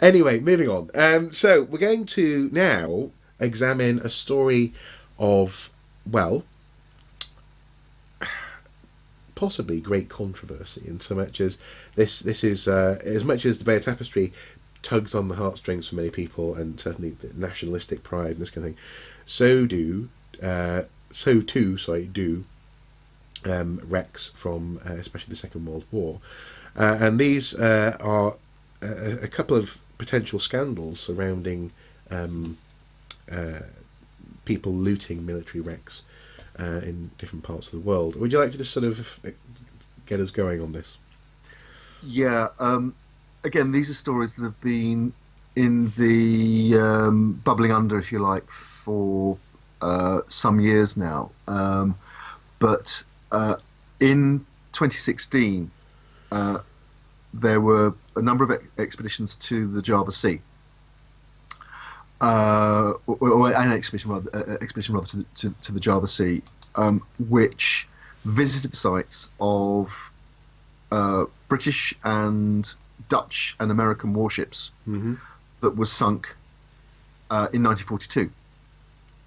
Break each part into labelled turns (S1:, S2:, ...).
S1: Anyway, moving on. Um, so we're going to now examine a story of, well, possibly great controversy in so much as this this is uh, as much as the Bayeux Tapestry tugs on the heartstrings for many people and certainly the nationalistic pride and this kind of thing. So do uh, so too sorry do um, wrecks from uh, especially the Second World War, uh, and these uh, are a, a, couple of potential scandals surrounding um, uh, people looting military wrecks uh, in different parts of the world. Would you like to just sort of uh, get us going on this?
S2: Yeah. Um, again, these are stories that have been in the um, bubbling under, if you like, for uh, some years now. Um, but uh, in 2016, uh, there were a number of ex- expeditions to the Java Sea. Uh, or, or, an expedition rather, uh, expedition rather to, to, to, the Java Sea, um, which visited sites of uh, British and Dutch and American warships
S1: mm-hmm.
S2: that was sunk uh, in 1942.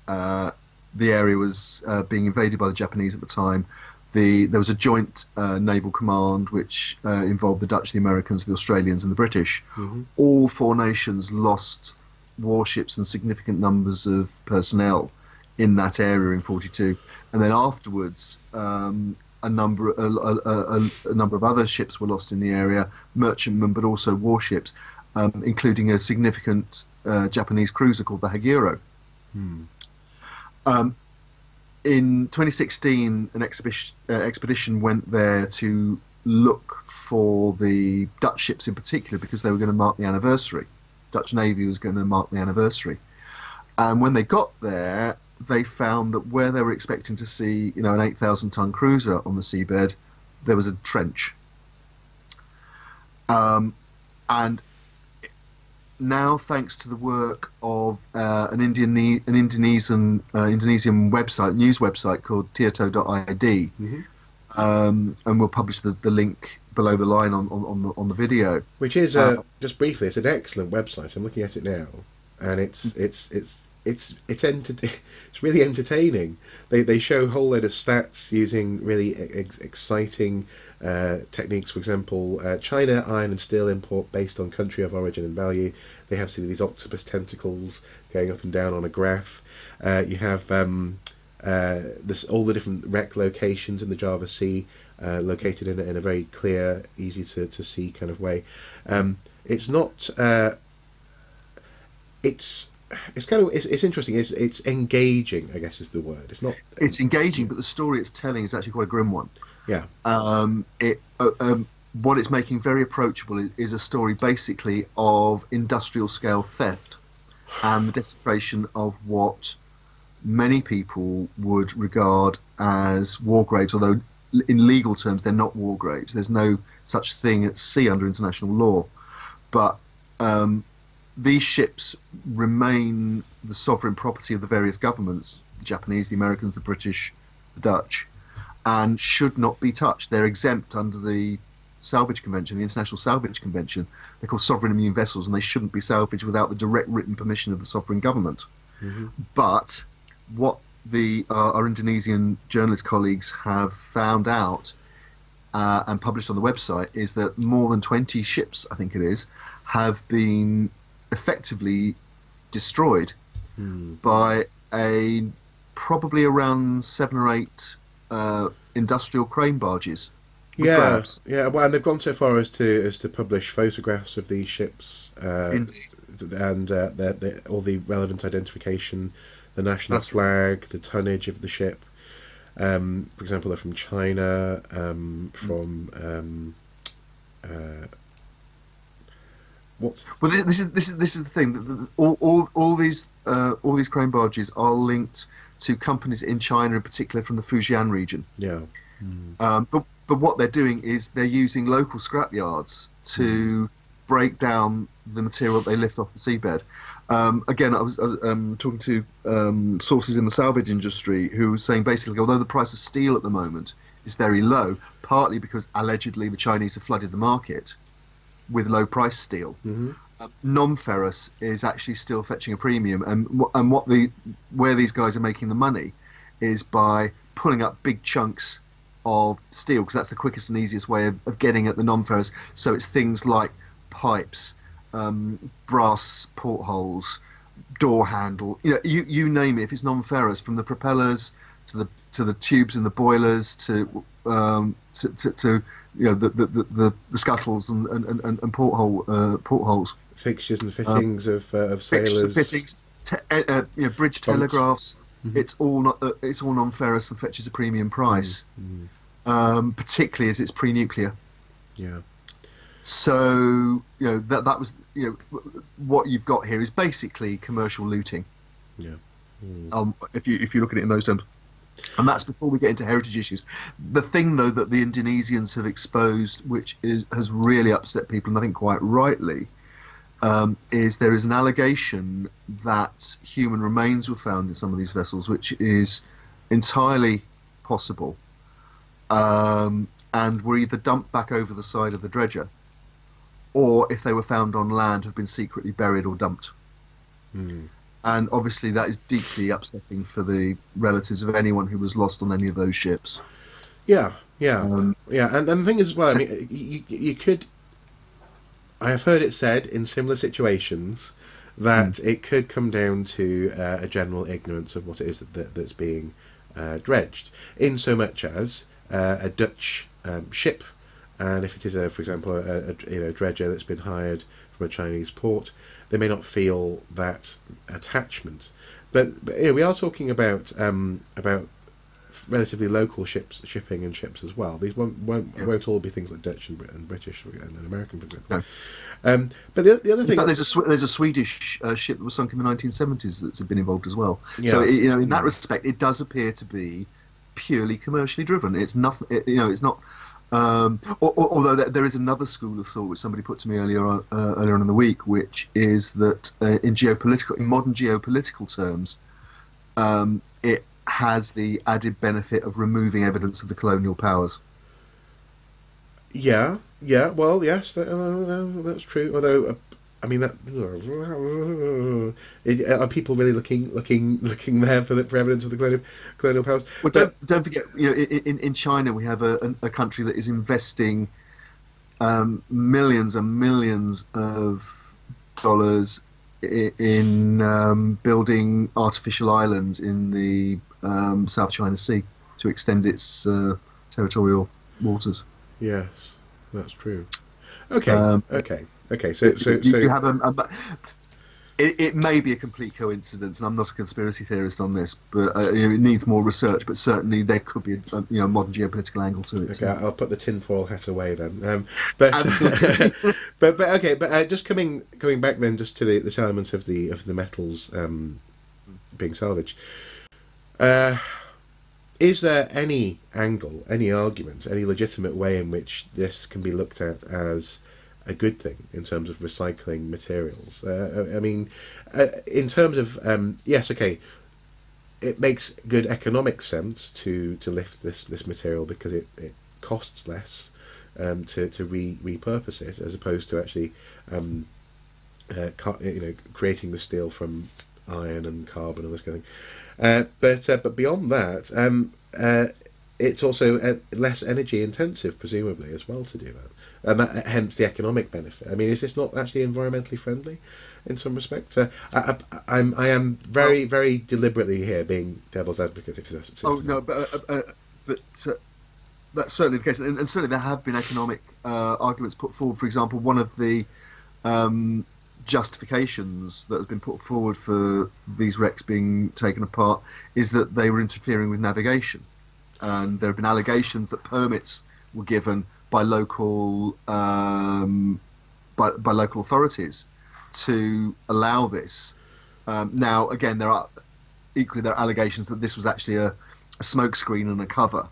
S2: Uh, the area was uh, being invaded by the Japanese at the time. The, there was a joint uh, naval command which uh, involved the Dutch, the Americans, the Australians, and the British.
S1: Mm-hmm.
S2: All four nations lost warships and significant numbers of personnel in that area in 42. And then afterwards, um, a number a, a, a, a, number of other ships were lost in the area, merchantmen, but also warships, um, including a significant uh, Japanese cruiser called the Haguro.
S1: Hmm.
S2: Um, in 2016, an exhibition, uh, expedition went there to look for the Dutch ships in particular because they were going to mark the anniversary. Dutch Navy was going to mark the anniversary. And when they got there, they found that where they were expecting to see, you know, an 8,000 ton cruiser on the seabed, there was a trench. Um, and now, thanks to the work of uh, an Indian, an Indonesian, uh, Indonesian website, news website called Tirto.id,
S1: mm-hmm.
S2: um, and we'll publish the, the link below the line on, on, on the on the video.
S1: Which is uh, uh, just briefly, it's an excellent website. I'm looking at it now, and it's it's it's it's it's enter- it's really entertaining. They they show a whole load of stats using really ex- exciting uh, techniques. For example, uh, China iron and steel import based on country of origin and value. They have seen these octopus tentacles going up and down on a graph. Uh, you have um, uh, this all the different wreck locations in the Java Sea. Uh, located in a, in a very clear, easy to, to see kind of way. Um, it's not. Uh, it's it's kind of it's, it's interesting. It's it's engaging. I guess is the word. It's not.
S2: It's engaging, but the story it's telling is actually quite a grim one.
S1: Yeah.
S2: Um, it uh, um, what it's making very approachable is, a story basically of industrial scale theft and the desecration of what many people would regard as war graves, although in legal terms they're not war graves. There's no such thing at sea under international law, but um, these ships remain the sovereign property of the various governments the Japanese, the Americans, the British, the Dutch and should not be touched. They're exempt under the Salvage Convention, the International Salvage Convention. They're called sovereign immune vessels and they shouldn't be salvaged without the direct written permission of the sovereign government.
S1: Mm-hmm.
S2: But what the uh, our Indonesian journalist colleagues have found out uh, and published on the website is that more than 20 ships, I think it is, have been effectively destroyed
S1: mm.
S2: by a probably around seven or eight uh, industrial crane barges.
S1: Yeah,
S2: crabs.
S1: yeah. Well, and they've gone so far as to as to publish photographs of these ships uh, and uh, the, the, all the relevant identification, the national That's flag, right. the tonnage of the ship. Um, for example, they're from China, um, from um, uh, what's
S2: well, this is this is this is the thing. All all, all these uh, all these crane barges are linked to companies in China, in particular from the Fujian region.
S1: Yeah.
S2: Mm. Um, but but what they're doing is they're using local scrapyards to mm. break down the material that they lift off the seabed. Um, again, I was, I was um, talking to um, sources in the salvage industry who were saying basically, although the price of steel at the moment is very low, partly because allegedly the Chinese have flooded the market with low price steel.
S1: Mm-hmm.
S2: um, non-ferrous is actually still fetching a premium, and and what the where these guys are making the money is by pulling up big chunks of steel because that's the quickest and easiest way of, of getting at the non-ferrous. So it's things like pipes, um, brass portholes, door handle. You, know, you you name it. If it's non-ferrous, from the propellers to the to the tubes in the boilers to um, to, to, to you know the the, the, the scuttles and and, and, and porthole uh, portholes,
S1: fixtures and fittings um, of uh, of sailors,
S2: fixtures and fittings, te- uh, uh you know, bridge telegraphs. Mm-hmm. It's all not, uh, it's all non-ferrous and fetches a premium price, mm-hmm. um, particularly as it's pre-nuclear.
S1: Yeah.
S2: So you know that that was you know what you've got here is basically commercial looting.
S1: Yeah. Mm.
S2: Um, if you if you look at it in those terms. And that's before we get into heritage issues. The thing, though, that the Indonesians have exposed, which is has really upset people, and I think quite rightly, um, is there is an allegation that human remains were found in some of these vessels, which is entirely possible, um, and were either dumped back over the side of the dredger, or if they were found on land, have been secretly buried or dumped.
S1: Mm
S2: and obviously that is deeply upsetting for the relatives of anyone who was lost on any of those ships.
S1: Yeah, yeah, um, yeah, and, and the thing is, as well, I mean, you, you could. I have heard it said in similar situations that mm. it could come down to uh, a general ignorance of what it is that, that that's being uh, dredged, in so much as uh, a Dutch um, ship, and if it is, a, for example, a, a you know dredger that's been hired from a Chinese port, they may not feel that attachment. But, but you know, we are talking about um, about relatively local ships, shipping and ships as well. These won't won't, yeah. won't all be things like Dutch and, and British and American, for example. No. Um, but the, the other
S2: in
S1: thing,
S2: fact, there's a there's a Swedish uh, ship that was sunk in the 1970s that's been involved as well. Yeah. So you know, in that respect, it does appear to be purely commercially driven. It's nothing. It, you know, it's not um, although there is another school of thought which somebody put to me earlier on, uh, earlier on in the week, which is that uh, in geopolitical, in modern geopolitical terms, um, it has the added benefit of removing evidence of the colonial powers.
S1: Yeah, yeah. Well, yes, that, uh, that's true. Although uh, I mean, that are people really looking looking looking there for, for evidence of the colonial, colonial powers?
S2: Well, don't, but, don't forget, you know, in, in China we have a, a country that is investing um, millions and millions of dollars in um, building artificial islands in the um, South China Sea to extend its uh, territorial waters.
S1: Yes, that's true. Okay, um, okay. Okay, so so,
S2: you,
S1: so...
S2: you have a, a it, it, may be a complete coincidence, and I'm not a conspiracy theorist on this, but uh, it needs more research. But certainly there could be a, you know modern geopolitical angle to it.
S1: Okay, too. I'll put the tinfoil hat away then. Um, but but but okay, but uh, just coming coming back then, just to the, the elements of the of the metals um, being salvaged. Uh, is there any angle, any argument, any legitimate way in which this can be looked at as a good thing in terms of recycling materials. Uh, I mean, uh, in terms of um, yes, okay, it makes good economic sense to, to lift this, this material because it, it costs less um, to to re, repurpose it as opposed to actually um, uh, you know creating the steel from iron and carbon and this kind of thing. Uh, but uh, but beyond that, um, uh, it's also less energy intensive, presumably, as well to do that and that, hence the economic benefit. I mean, is this not actually environmentally friendly in some respect? Uh, I, I, am I am very very deliberately here being devil's advocate. If that's,
S2: oh no, but uh, uh, but uh, that's certainly the case, and, and, certainly there have been economic uh, arguments put forward. For example, one of the um, justifications that has been put forward for these wrecks being taken apart is that they were interfering with navigation, and there have been allegations that permits were given by local um, by, by local authorities to allow this. Um, now, again, there are equally there are allegations that this was actually a, a smokescreen and a cover,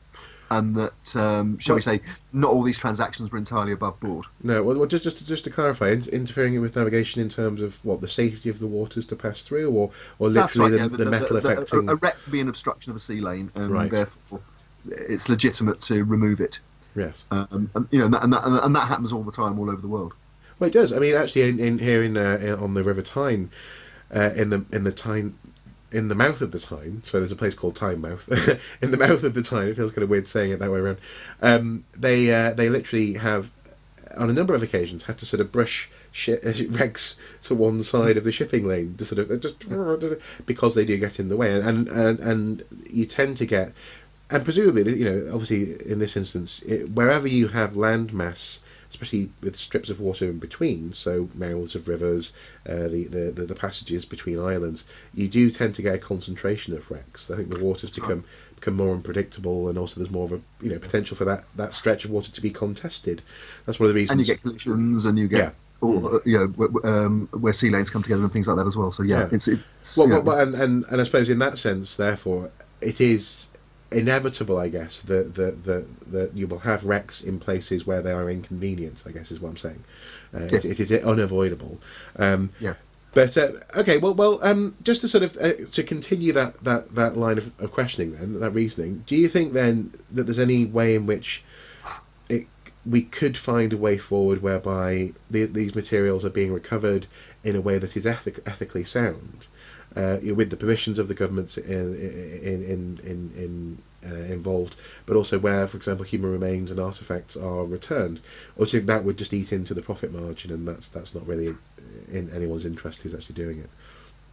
S2: and that um, shall well, we say not all these transactions were entirely above board.
S1: No, well, just just just to clarify, in, interfering with navigation in terms of what the safety of the waters to pass through, or or literally right, the, yeah, the, the, metal the, affecting
S2: a, a wreck being obstruction of a sea lane, and right. therefore it's legitimate to remove it.
S1: Yes.
S2: Um, and you know, and that, and that, and that happens all the time, all over the world.
S1: Well, it does. I mean, actually, in, in here in, uh, on the River Tyne, uh, in the in the Tyne, in the mouth of the Tyne. So there's a place called Tynemouth, in the mouth of the Tyne, it feels kind of weird saying it that way around. Um, they uh, they literally have, on a number of occasions, had to sort of brush shi wrecks to one side of the shipping lane to sort of just because they do get in the way, and and and you tend to get, and presumably, you know, obviously in this instance, it, wherever you have landmass especially with strips of water in between, so mouths of rivers, uh, the, the, the, the, passages between islands, you do tend to get a concentration of wrecks. I think the waters That's become right. become more unpredictable, and also there's more of a you know potential for that, that stretch of water to be contested. That's one of the reasons.
S2: And you get collisions, and you get. Yeah. Or, mm. you know, um, where sea lanes come together and things like that as well. So yeah, yeah. it's it's,
S1: well, well, well and, and and I suppose in that sense, therefore, it is inevitable, I guess, that that that that you will have wrecks in places where they are inconvenient. I guess is what I'm saying. Uh, yes. it, it is unavoidable. Um,
S2: yeah.
S1: But uh, okay, well, well, um, just to sort of uh, to continue that, that, that line of, of, questioning, then that reasoning, do you think then that there's any way in which it we could find a way forward whereby the, these materials are being recovered in a way that is ethic, ethically sound? Uh, with the permissions of the governments in in in, in, in uh, involved, but also where, for example, human remains and artifacts are returned. Think that would just eat into the profit margin, and that's that's not really in anyone's interest who's actually doing it?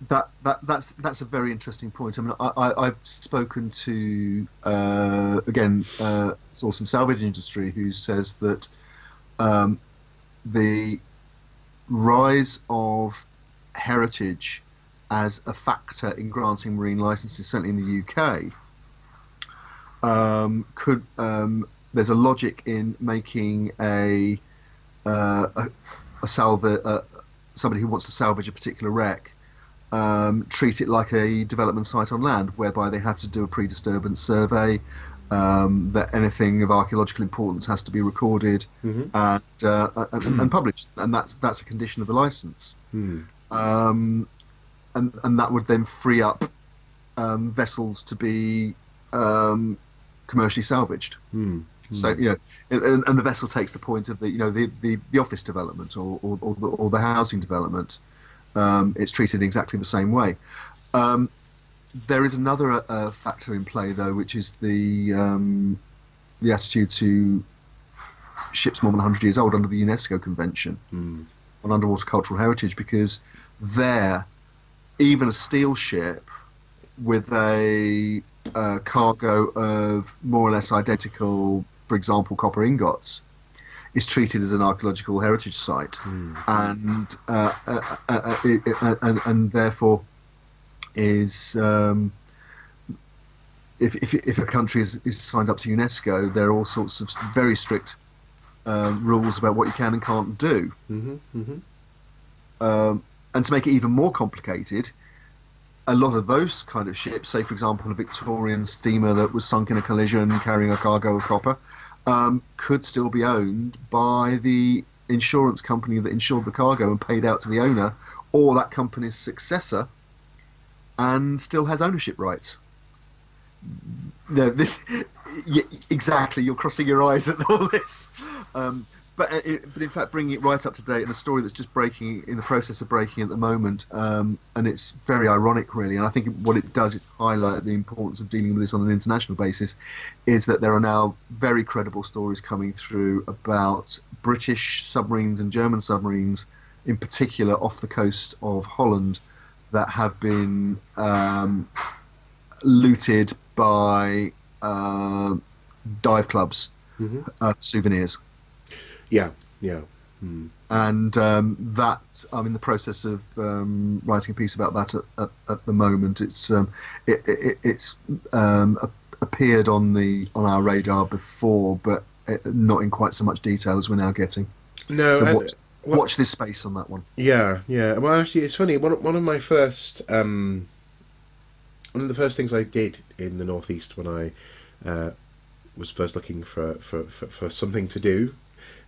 S2: That that that's that's a very interesting point. I mean, I, I have spoken to uh, again uh, source in salvage industry who says that um, the rise of heritage as a factor in granting marine licenses, certainly in the UK, um, could um, there's a logic in making a uh, a, a salva uh, somebody who wants to salvage a particular wreck um, treat it like a development site on land, whereby they have to do a pre-disturbance survey. Um, that anything of archaeological importance has to be recorded mm-hmm. and, uh, and, and, published, and that's that's a condition of the license.
S1: Mm.
S2: Um, and and that would then free up um, vessels to be um, commercially salvaged.
S1: Mm.
S2: So you know, and, and, the vessel takes the point of the you know the, the, the office development or or, or, the, or the housing development. Um, it's treated exactly the same way. Um, there is another uh, factor in play though, which is the um, the attitude to ships more than 100 years old under the UNESCO Convention
S1: mm.
S2: on Underwater Cultural Heritage, because there even a steel ship with a uh, cargo of more or less identical, for example, copper ingots, is treated as an archaeological heritage site,
S1: mm.
S2: and, uh, uh, uh, uh and and therefore is. Um, if, if, if a country is, is signed up to UNESCO, there are all sorts of very strict uh, rules about what you can and can't do.
S1: Mm-hmm, mm-hmm.
S2: Um, and to make it even more complicated, a lot of those kind of ships, say for example a Victorian steamer that was sunk in a collision carrying a cargo of copper, um, could still be owned by the insurance company that insured the cargo and paid out to the owner, or that company's successor, and still has ownership rights. No, this exactly. You're crossing your eyes at all this. Um, but uh, but in fact, bringing it right up to date and a story that's just breaking in the process of breaking at the moment, um, and it's very ironic, really. And I think what it does is highlight the importance of dealing with this on an international basis. Is that there are now very credible stories coming through about British submarines and German submarines, in particular, off the coast of Holland, that have been um, looted by uh, dive clubs,
S1: mm-hmm.
S2: uh, souvenirs.
S1: Yeah, yeah. Hmm.
S2: And um, that I'm in the process of um, writing a piece about that at, at, at the moment. It's um, it, it, it's um, appeared on the on our radar before, but uh, not in quite so much detail as we're now getting.
S1: No,
S2: so watch, well, watch, this space on that one.
S1: Yeah, yeah. Well, actually, it's funny. One one of my first um, one of the first things I did in the northeast when I uh, was first looking for, for, for, for something to do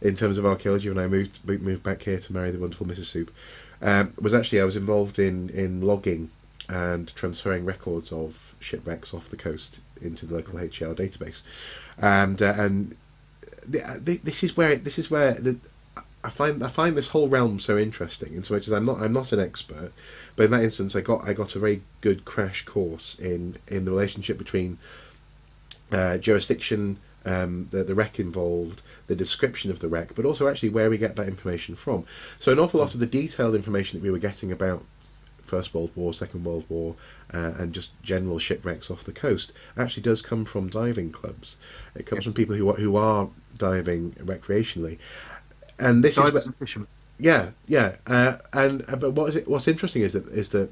S1: in terms of archaeology when I moved moved back here to marry the wonderful Mrs. Soup um, was actually I was involved in, in logging and transferring records of shipwrecks off the coast into the local HER database, and uh, and the, this is where this is where the, I find I find this whole realm so interesting in so much as I'm not I'm not an expert, but in that instance I got I got a very good crash course in in the relationship between uh, jurisdiction, um, the the wreck involved, the description of the wreck, but also actually where we get that information from. So an awful lot of the detailed information that we were getting about First World War, Second World War, uh, and just general shipwrecks off the coast actually does come from diving clubs. It comes
S2: Yes.
S1: from people who are, who are diving recreationally, and this
S2: Divers
S1: is
S2: and
S1: yeah, yeah. Uh, and uh, but what is it, what's interesting is that is that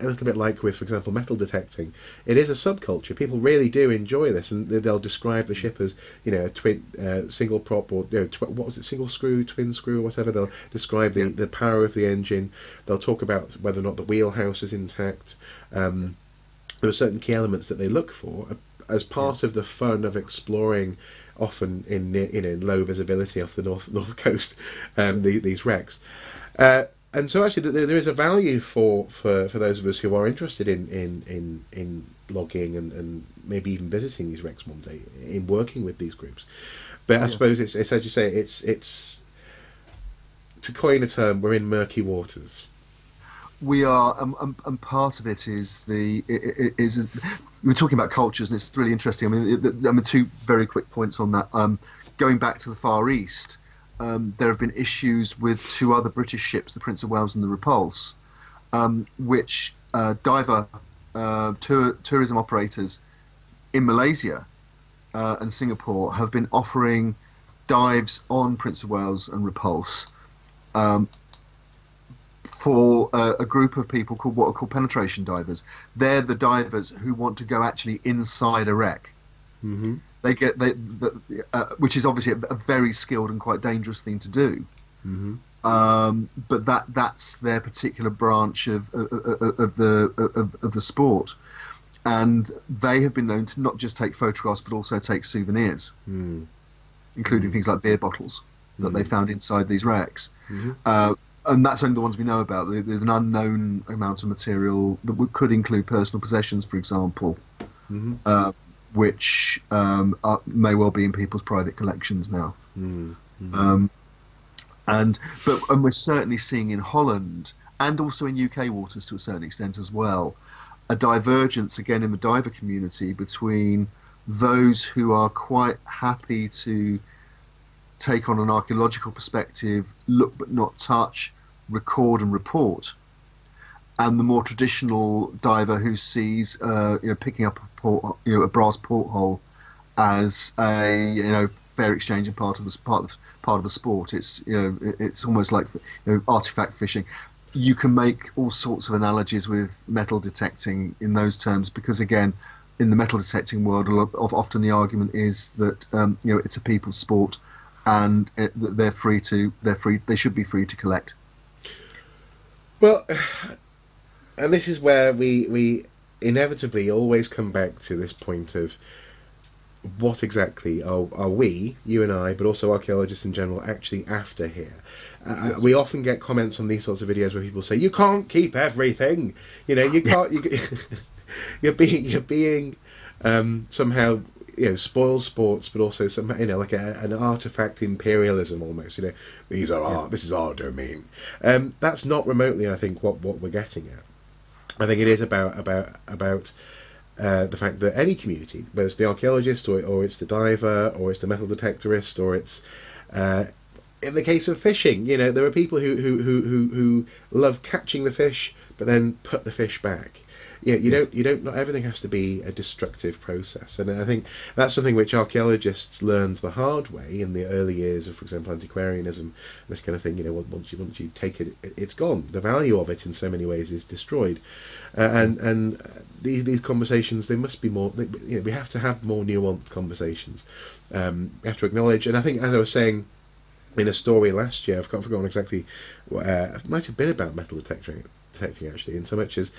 S1: a little bit like with, for example, metal detecting, it is a subculture. People really do enjoy this, and they- they'll describe the ship as you know a twin, uh, single prop, or you know, tw- what was it, single screw, twin screw, or whatever. They'll describe the, the power of the engine. They'll talk about whether or not the wheelhouse is intact. Um, there are certain key elements that they look for uh, as part of the fun of exploring often in you know low visibility off the north north coast um, the, these wrecks uh, and so actually there, there is a value for, for, for those of us who are interested in in, in, in logging and, and maybe even visiting these wrecks one day in working with these groups but I suppose it's, it's as you say it's it's to coin a term we're in murky waters
S2: we are, um, um, and part of it is the i- i- is we're talking about cultures, and it's really interesting. I mean, I mean, two very quick points on that. Um, going back to the Far East, um, there have been issues with two other British ships, the Prince of Wales and the Repulse, um, which uh, diver uh, tour, tourism operators in Malaysia uh, and Singapore have been offering dives on Prince of Wales and Repulse. Um, for uh, a group of people called what are called penetration divers. They're the divers who want to go actually inside a wreck.
S1: Mm-hmm.
S2: They get they, the, uh, which is obviously a, a very skilled and quite dangerous thing to do.
S1: Mm-hmm.
S2: Um, but that that's their particular branch of of, of, of the of, of the sport, and they have been known to not just take photographs but also take souvenirs,
S1: Mm.
S2: including things like beer bottles that they
S1: Mm.
S2: found inside these wrecks.
S1: Mm-hmm.
S2: Uh, and that's only the ones we know about. There's an unknown amount of material that could include personal possessions, for example,
S1: Mm-hmm.
S2: uh, which um, are, may well be in people's private collections now.
S1: Mm-hmm.
S2: Um, and but and we're certainly seeing in Holland and also in UK waters to a certain extent as well, a divergence again in the diver community between those who are quite happy to take on an archaeological perspective, look but not touch, record and report, and the more traditional diver who sees uh, you know picking up a port, you know a brass porthole as a you know fair exchange and part of the part of part of the sport. It's you know it's almost like you know, artifact fishing. You can make all sorts of analogies with metal detecting in those terms because again, in the metal detecting world, a lot of, often the argument is that um, you know it's a people's sport, and it, they're free to they're free they should be free to collect.
S1: Well, and this is where we we inevitably always come back to this point of what exactly are, are we, you and I, but also archaeologists in general, actually after here? Uh,
S2: Yes.
S1: We often get comments on these sorts of videos where people say, "You can't keep everything," you know, you can't. You, you're being you're being um, somehow you know spoil sports, but also somehow you know like a, an artifact imperialism almost. You know, these are our this is our domain. Um, that's not remotely, I think, what what we're getting at. I think it is about about about uh, the fact that any community, whether it's the archaeologist or or it's the diver or it's the metal detectorist or it's uh, in the case of fishing, you know, there are people who who, who, who, who love catching the fish but then put the fish back. Yeah, you
S2: Yes.
S1: don't you don't not everything has to be a destructive process. And I think that's something which archaeologists learned the hard way in the early years of, for example, antiquarianism, this kind of thing. You know, once you once you take it, it- it's gone. The value of it in so many ways is destroyed. Uh, and and uh, these these conversations they must be more. they- You know, we have to have more nuanced conversations. Um, we have to acknowledge. And I think, as I was saying in a story last year, I've got forgotten exactly. Uh, it might have been about metal detecting, detecting actually, in so much as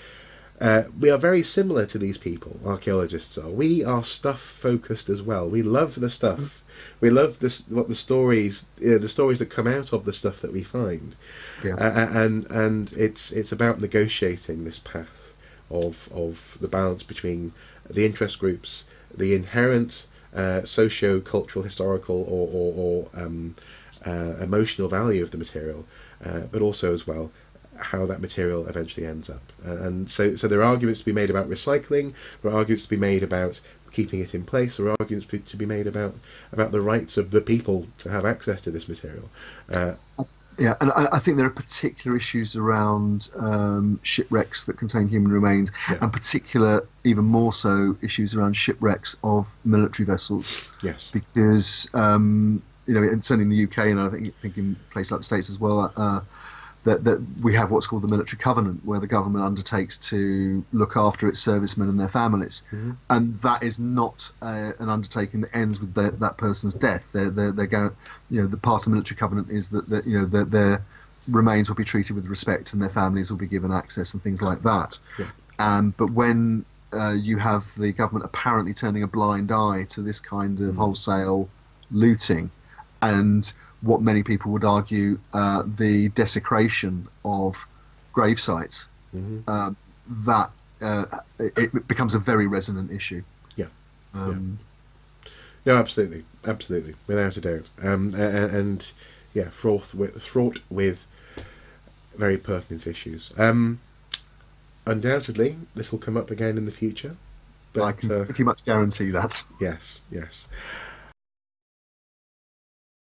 S1: uh, we are very similar to these people. Archaeologists are. We are stuff focused as well. We love the stuff. We love this. What the stories, you know, the stories that come out of the stuff that we find,
S2: Yeah.
S1: uh, and and it's it's about negotiating this path of of the balance between the interest groups, the inherent uh, socio-cultural, historical, or or, or um, uh, emotional value of the material, uh, but also as well how that material eventually ends up. Uh, and so, so there are arguments to be made about recycling. There are arguments to be made about keeping it in place. There are arguments to be made about about the rights of the people to have access to this material. Uh,
S2: yeah, and I, I, think there are particular issues around um, shipwrecks that contain human remains, yeah. and particular, even more so, issues around shipwrecks of military vessels.
S1: Yes.
S2: Because um, you know, and certainly in the UK, and I think, think in places like the States as well, uh, that, that we have what's called the military covenant, where the government undertakes to look after its servicemen and their families, mm-hmm. and that is not uh, an undertaking that ends with the, that person's death. They're, they're, they're going, you know, the part of the military covenant is that, that you know their, their remains will be treated with respect and their families will be given access and things like that. Yeah. Um, but when uh, you have the government apparently turning a blind eye to this kind of mm-hmm. wholesale looting, and what many people would argue uh, the desecration of grave sites,
S1: mm-hmm.
S2: um, that uh, it, it, becomes a very resonant issue.
S1: Yeah. Um, yeah. No, absolutely, absolutely, without a doubt. Um, and, and, yeah, fraught with, fraught with very pertinent issues. Um, undoubtedly, this will come up again in the future.
S2: But, I can uh, pretty much guarantee that.
S1: Yes, yes.